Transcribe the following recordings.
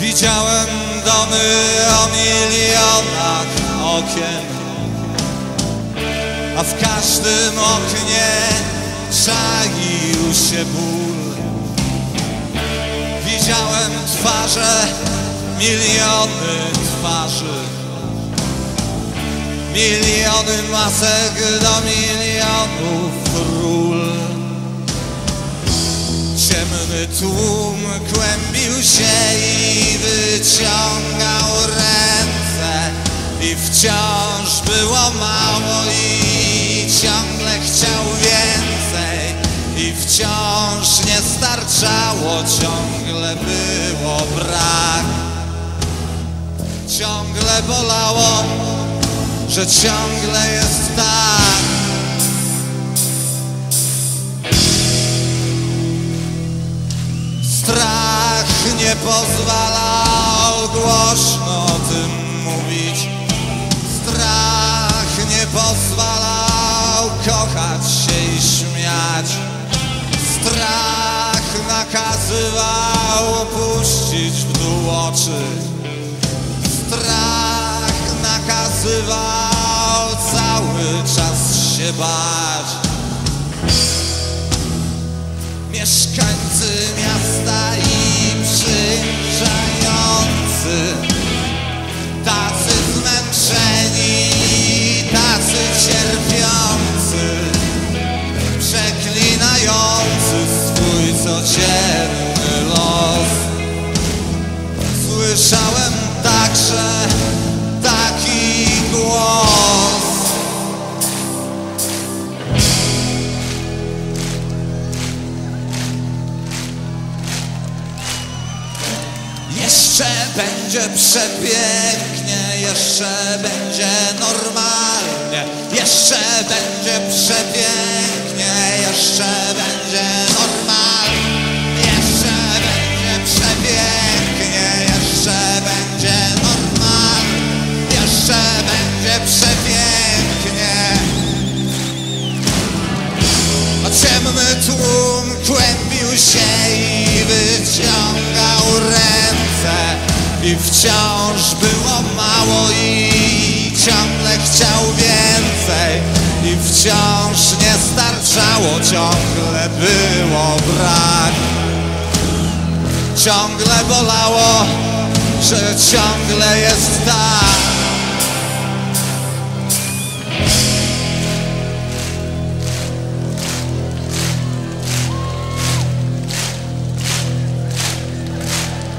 Widziałem domy o milionach okien. A w każdym oknie czaił się ból. Widziałem twarze, miliony twarzy. Miliony masek do milionów ról. Ciemny tłum kłębił się wyciągał ręce I wciąż było mało i ciągle chciał więcej. I wciąż nie starczało, ciągle było brak. Ciągle bolało, że ciągle jest tak. Strach nie pozwalał głośno o tym mówić. Strach nie pozwalał kochać się i śmiać. Strach nakazywał puścić w dół oczy. Strach nakazywał cały czas się bać codzienny los. Słyszałem także taki głos. Jeszcze będzie przepięknie, jeszcze będzie normalnie, jeszcze będzie przepięknie, jeszcze będzie wciąż było mało i ciągle chciał więcej. I wciąż nie starczało, ciągle było brak. Ciągle bolało, że ciągle jest tak.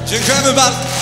Dziękujemy bardzo.